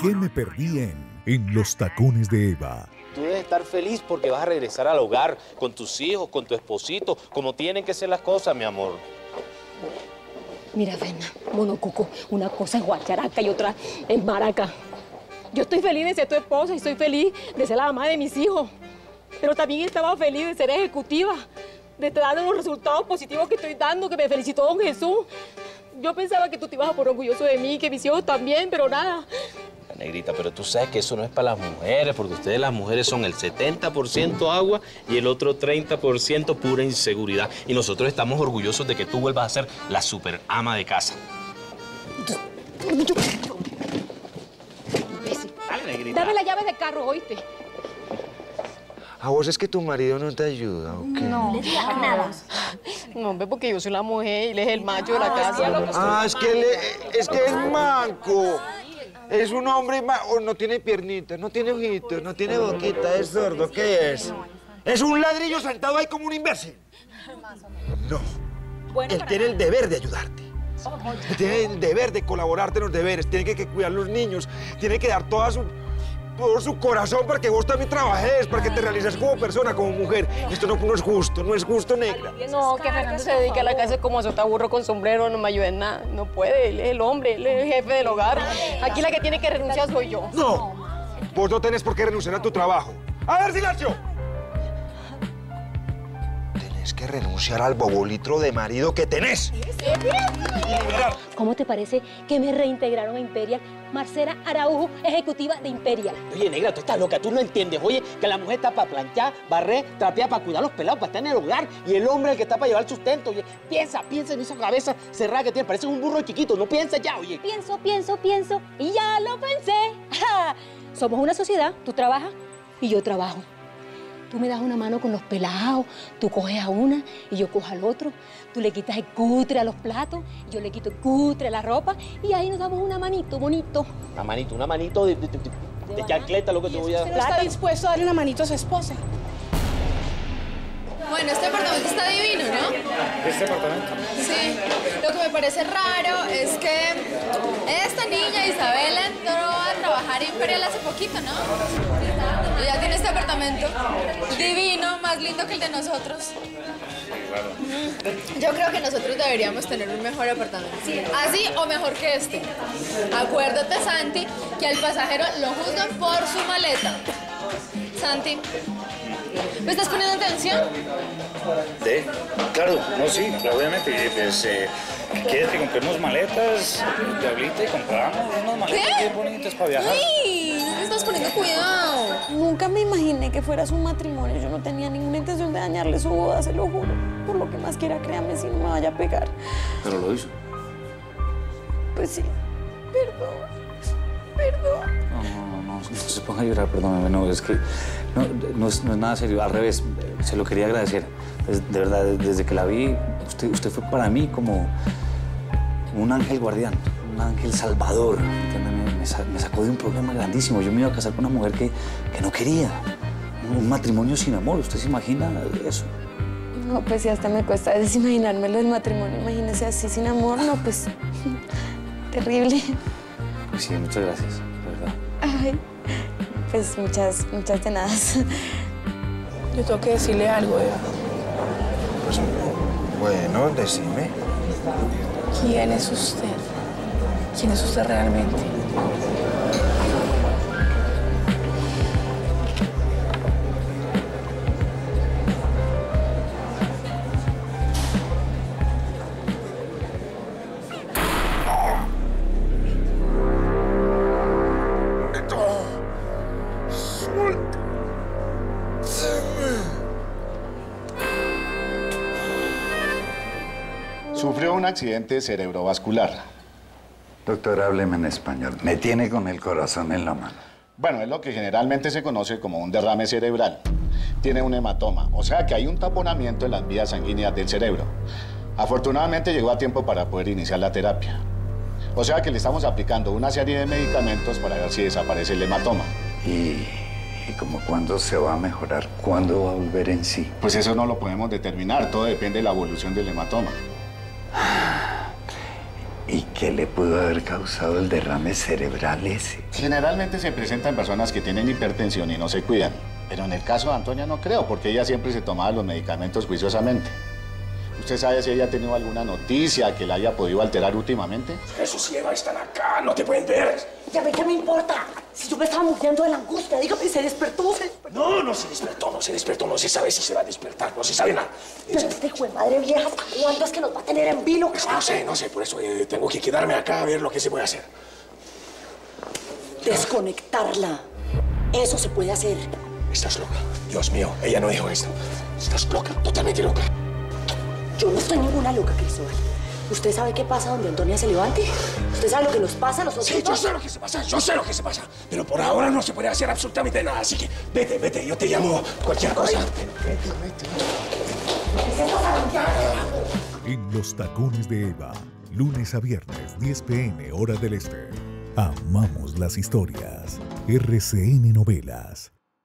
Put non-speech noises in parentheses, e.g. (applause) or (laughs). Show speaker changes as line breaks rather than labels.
qué me perdí en En los tacones de Eva?
Tú debes estar feliz porque vas a regresar al hogar con tus hijos, con tu esposito, como tienen que ser las cosas, mi amor.
Mira, Fena, monocuco, una cosa es guacharaca y otra es maraca. Yo estoy feliz de ser tu esposa y estoy feliz de ser la mamá de mis hijos. Pero también estaba feliz de ser ejecutiva, de estar dando los resultados positivos que estoy dando, que me felicitó don Jesús. Yo pensaba que tú te ibas a poner orgulloso de mí, que mis hijos también, pero nada.
Negrita, pero tú sabes que eso no es para las mujeres, porque ustedes las mujeres son el 70% agua y el otro 30% pura inseguridad. Y nosotros estamos orgullosos de que tú vuelvas a ser la super ama de casa. Dale, negrita.
Dame la llave del carro, ¿oíste?
¿A vos es que tu marido no te ayuda o qué?
No.
le digas nada.
No, hombre, porque yo soy la mujer y él es el macho de la casa.
Ah, es que, le- es que es manco. Es un hombre oh, no tiene piernitas, no tiene ojitos, no tiene boquita, es sordo. ¿Qué es? Es un ladrillo sentado ahí como un imbécil. No. Él tiene el deber de ayudarte. Él tiene el deber de colaborarte en los deberes. Tiene que, que cuidar a los niños. Tiene que dar toda su, todo su corazón para que vos también trabajes, para que te realices como persona, como mujer. Esto no, no es justo, no es justo, negra.
No, que Fernando se dedique a la casa como burro con sombrero, no me ayuda en nada. No puede, él es el hombre, él es el jefe del hogar. Aquí la que tiene que renunciar soy yo.
No. Vos no tenés por qué renunciar a tu trabajo. A ver, silencio. Tenés que renunciar al bobolitro de marido que tenés.
¿Cómo te parece que me reintegraron a Imperial? Marcela Araujo, ejecutiva de Imperial.
Oye, negra, tú estás loca, tú no entiendes. Oye, que la mujer está para planchar, barrer, trapear, para cuidar a los pelados, para estar en el hogar. Y el hombre el que está para llevar el sustento. Oye, piensa, piensa en esa cabeza cerrada que tiene. Parece un burro chiquito. No piensa ya, oye.
Pienso, pienso, pienso y ya lo pensé. (laughs) Ja. Somos una sociedad, tú trabajas y yo trabajo. Tú me das una mano con los pelados, tú coges a una y yo cojo al otro. Tú le quitas el cutre a los platos, yo le quito el cutre a la ropa y ahí nos damos una manito bonito.
Una manito, una manito de, de, de, de- de chancleta, lo que te voy a
Usted no está dispuesto a darle una manito a su esposa.
Bueno, este apartamento está divino, ¿no?
¿Este apartamento?
Sí. Lo que me parece raro es que esta niña Isabela Imperial hace poquito, ¿no? Y ya tiene este apartamento divino, más lindo que el de nosotros. Yo creo que nosotros deberíamos tener un mejor apartamento. Así o mejor que este. Acuérdate, Santi, que al pasajero lo juzgan por su maleta. Santi, ¿me estás poniendo atención?
¿De? Claro, no, sí, obviamente. Pues, eh, ¿quieres que compremos maletas, diablita, y compramos unas maletas
¿Qué?
bien bonitas para viajar?
¡Ay! Me estás poniendo cuidado.
Nunca me imaginé que fuera su matrimonio. Yo no tenía ninguna intención de dañarle su boda, se lo juro. Por lo que más quiera, créame si no me vaya a pegar.
Pero lo hizo.
Pues sí. Perdón. Perdón.
No, no, no, no se ponga a llorar, perdóname, no, es que no, es, no es nada serio, al revés, se lo quería agradecer. De verdad, desde que la vi, usted, usted fue para mí como un ángel guardián, un ángel salvador. Me, sa- me sacó de un problema grandísimo. Yo me iba a casar con una mujer que, que no quería. Un matrimonio sin amor, ¿usted se imagina eso?
No, pues si hasta me cuesta a veces imaginarme lo del matrimonio. Imagínese así sin amor, no, pues. (laughs) terrible.
Pues sí, muchas gracias, de verdad.
Ay. Pues muchas, muchas de nada.
Yo tengo que decirle algo, Eva.
Pues, bueno, decime.
¿Quién es usted? ¿Quién es usted realmente?
Sufrió un accidente cerebrovascular.
Doctor, hábleme en español. Me tiene con el corazón en la mano.
Bueno, es lo que generalmente se conoce como un derrame cerebral. Tiene un hematoma, o sea que hay un taponamiento en las vías sanguíneas del cerebro. Afortunadamente llegó a tiempo para poder iniciar la terapia. O sea que le estamos aplicando una serie de medicamentos para ver si desaparece el hematoma.
¿Y, y como cuándo se va a mejorar? ¿Cuándo va a volver en sí?
Pues eso no lo podemos determinar, todo depende de la evolución del hematoma.
¿Y qué le pudo haber causado el derrame cerebral ese?
Generalmente se presentan personas que tienen hipertensión y no se cuidan. Pero en el caso de Antonia no creo, porque ella siempre se tomaba los medicamentos juiciosamente. ¿Usted sabe si ella ha tenido alguna noticia que la haya podido alterar últimamente?
Esos Eva están acá, no te pueden ver.
Ya ve, ¿qué me importa? Si yo me estaba muriendo de la angustia, dígame, ¿se despertó? ¿Se despertó?
No, no se despertó, no se despertó, no se sabe si se va a despertar, no se sabe nada.
Pero este hijo de madre vieja, ¿hasta cuándo es que nos va a tener en vilo,
Pues no sé, no sé, por eso eh, tengo que quedarme acá a ver lo que se puede hacer.
Desconectarla. Eso se puede hacer.
Estás loca. Dios mío, ella no dijo esto. Estás loca, totalmente loca.
Yo no estoy ninguna loca, Cristóbal. ¿Usted sabe qué pasa donde Antonia se levante? ¿Usted sabe lo que nos pasa a nosotros?
Sí, yo sé lo que se pasa, yo sé lo que se pasa. Pero por ahora no se puede hacer absolutamente nada, así que vete, vete, yo te llamo cualquier cosa. Vete, vete.
En los tacones de Eva, lunes a viernes, 10 pm, hora del este. Amamos las historias. RCN Novelas.